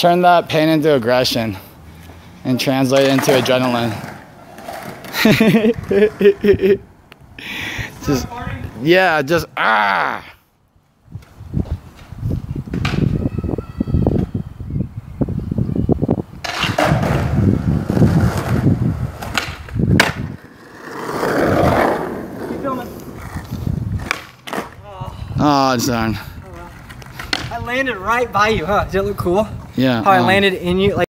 turn that pain into aggression and translate it into adrenaline. just yeah, just ah. Oh, darn. I landed right by you, huh? Did it look cool? Yeah. How I um, landed in you, like.